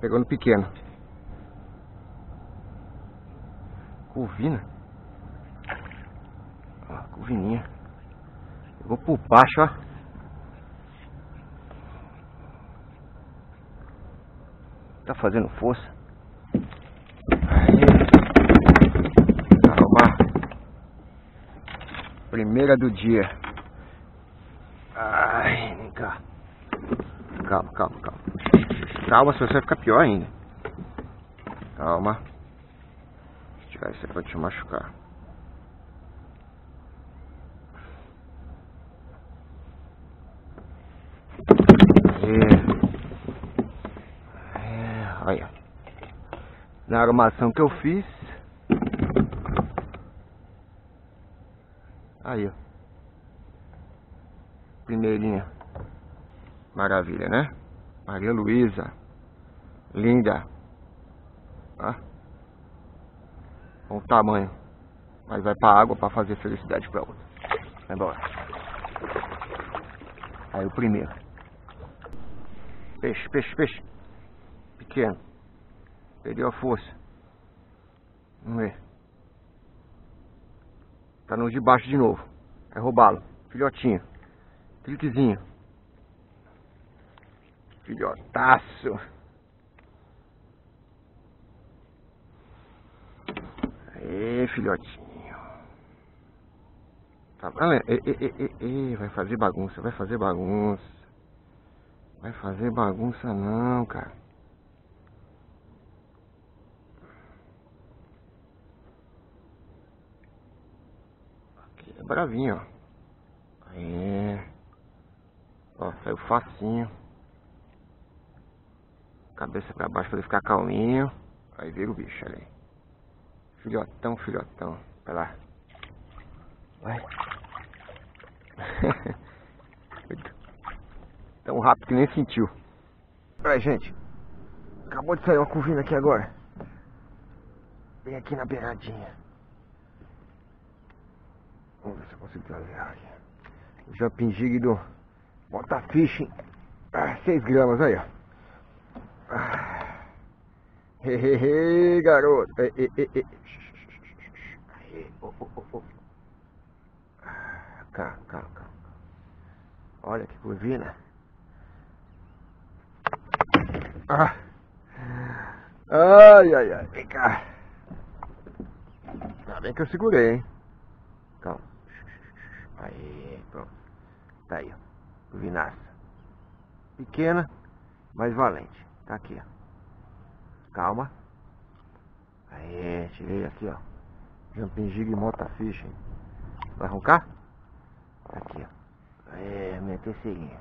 Pegou no pequeno. Curvina. Ó, curvininha. Pegou por baixo, ó. Tá fazendo força. Primeira do dia. Ai, vem cá. Calma, calma, calma. Calma, se você vai ficar pior ainda. Calma. Tirar isso aí pra te machucar. É. É, olha. Na armação que eu fiz. Aí, ó. Primeirinha. Maravilha, né? Maria Luísa. Linda. Ó. Bom tamanho. Mas vai pra água pra fazer felicidade pra outra. Vai embora. Aí o primeiro. Peixe, peixe, peixe. Pequeno. Perdeu a força. Vamos ver. Tá no de baixo de novo. Vai roubá-lo. Filhotinho. Cliquezinho. Filhotaço. Aê, filhotinho. Tá ei, ei, ei, vai fazer bagunça, vai fazer bagunça. Vai fazer bagunça não, cara. Aqui é bravinho, ó. Aê. Ó, saiu facinho. Cabeça pra baixo pra ele ficar calminho. Aí vira o bicho ali. Filhotão, filhotão. Vai lá. Vai. Tão rápido que nem sentiu. Aí, gente. Acabou de sair uma curvinha aqui agora. Bem aqui na beiradinha. Vamos ver se eu consigo trazer. O jumping jig do Bota Fishing. Ah, 6 gramas aí, ó. Ah. Hehehe, garoto. Ei, ei. Aí, oh, oh, oh, oh. Calma, calma, calma. Olha que curvina. Ah. Ai, ai, ai. Vem cá. Ainda bem que eu segurei, hein. Calma. Aí, pronto. Tá aí, ó. Curvinaça. Pequena, mas valente. Tá aqui, ó. Calma. Aí, tirei aqui, ó. Jumping jig mota. Hein? Vai roncar? Tá aqui, ó. É, minha terceirinha.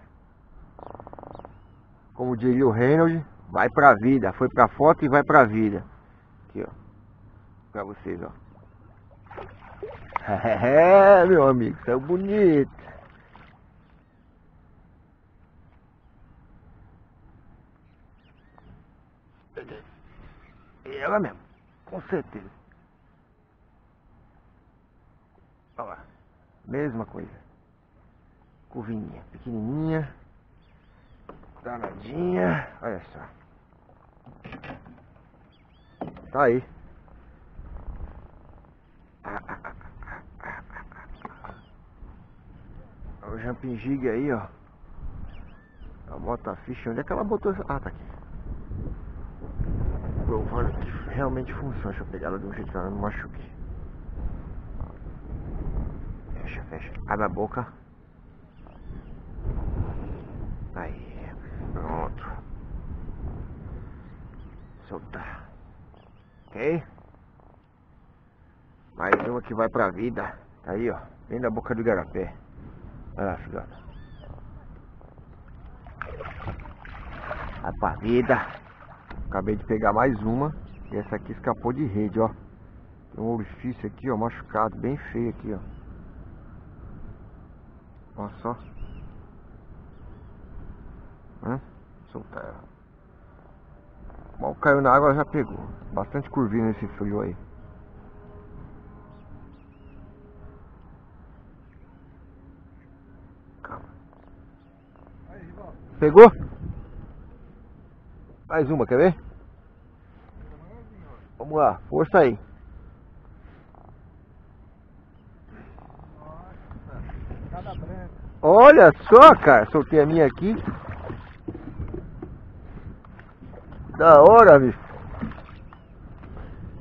Como diria o Reynolds, vai pra vida. Foi pra foto e vai pra vida. Aqui, ó. Pra vocês, ó. É, meu amigo, saiu bonito. Ela mesmo, com certeza. Olha lá, mesma coisa. Curvinha, pequenininha, danadinha, olha só. Tá aí. O jumping jig aí, ó. A bota ficha, onde é que ela botou essa? Ah, tá aqui provando que realmente funciona. Deixa eu pegar ela de um jeito que ela não machuque. Fecha, fecha. Abre a boca. Aí, pronto. Soltar. Ok? Mais uma que vai pra vida. Tá aí, ó. Vem da boca do garapé. Vai lá, filhota. Vai pra vida. Acabei de pegar mais uma. E essa aqui escapou de rede, ó. Tem um orifício aqui, ó, machucado, bem feio aqui, ó. Olha só. Hã? Soltar ela. Mal caiu na água, já pegou. Bastante curvinha nesse frio aí. Calma. Pegou? Mais uma, quer ver? Vamos lá, força aí. Olha só, cara, soltei a minha aqui. Da hora, bicho.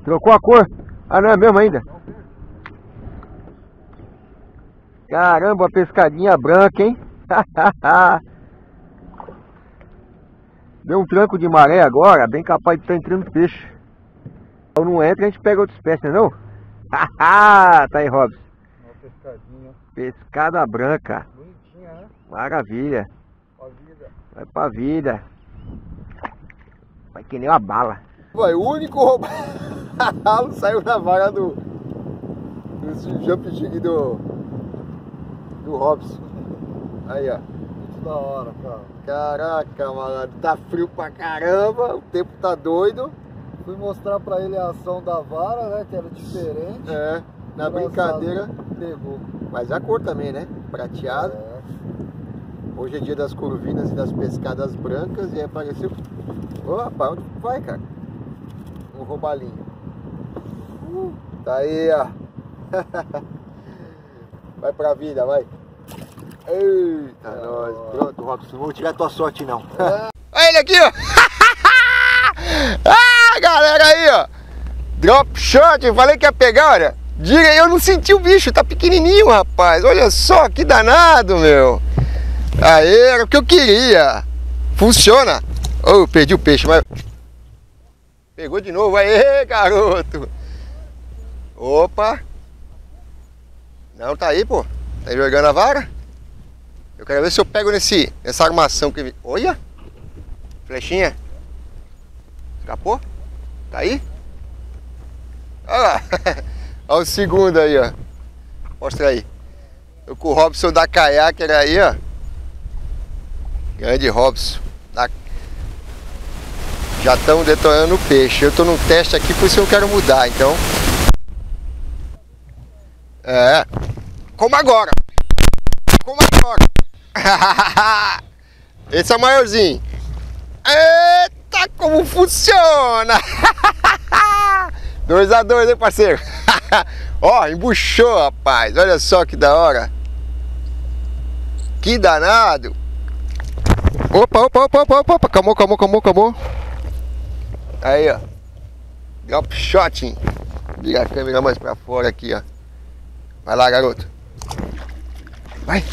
Trocou a cor? Ah, não é mesmo ainda? Caramba, pescadinha branca, hein? Deu um tranco de maré agora, bem capaz de estar entrando peixe. Ou não entra, a gente pega outra espécie, não? tá aí, Robson. Uma pescadinha. Pescada branca. Bonitinha, né? Maravilha. Pra vida. Vai pra vida. Vai que nem uma bala. Vai, o único roubalo saiu na vaga do. do jump jig do. do Robson. Aí, ó. Muito da hora, cara. Caraca, malandro, tá frio pra caramba, o tempo tá doido. Fui mostrar pra ele a ação da vara, né? Que era diferente. É, na Engraçado, brincadeira. Pegou. Mas a cor também, né? Prateado. É. Hoje é dia das curvinas e das pescadas brancas e apareceu. Ô rapaz, onde vai, cara? Um roubalinho. Uh, tá aí, ó. vai pra vida, vai. Eita, nós. Pronto, Robson, não vou tirar tua sorte não. Olha ele aqui, ó. ah, galera aí, ó. Drop shot, falei que ia pegar, olha. Diga aí, eu não senti o bicho, tá pequenininho, rapaz. Olha só, que danado, meu. Aê, era o que eu queria. Funciona. Oh, perdi o peixe, mas... Pegou de novo, aê, garoto. Opa. Não, tá aí, pô. Tá jogando a vara? Eu quero ver se eu pego nesse, nessa armação que... Olha. Flechinha. Escapou? Tá aí? Olha lá. Olha o segundo aí, ó. Mostra aí. Eu com o Robson da Caiaque aí, ó. Grande Robson. Da... Já estão detonando o peixe. Eu tô num teste aqui, por isso eu quero mudar, então. É. Como agora. Como agora. Esse é o maiorzinho. Eita, como funciona! 2 a 2 hein, parceiro? Ó, embuchou, rapaz. Olha só que da hora. Que danado. Opa, opa, opa, opa, opa, opa. Calmou, calmou, calmou. Aí, ó. Drop shot, hein? Vira a câmera mais pra fora aqui, ó. Vai lá, garoto. Vai.